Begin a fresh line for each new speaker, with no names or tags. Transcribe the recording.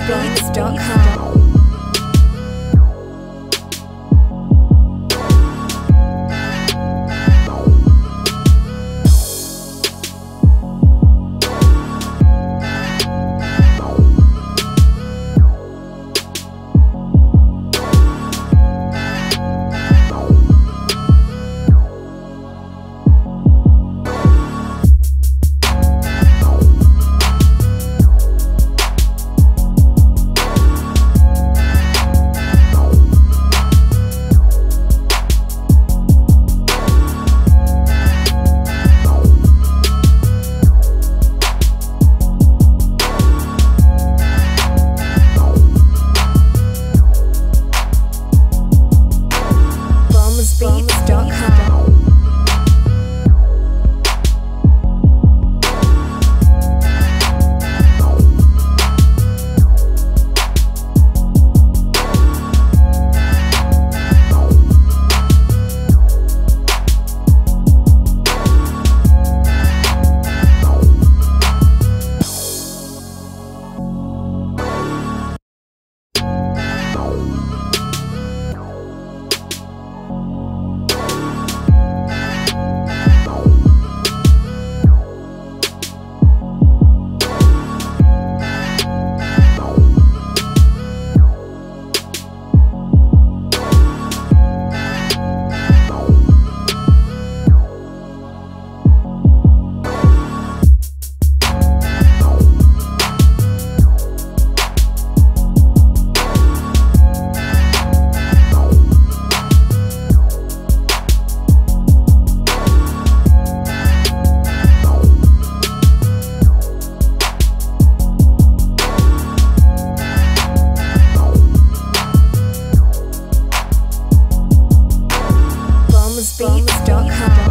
blogspot.com. beats.com.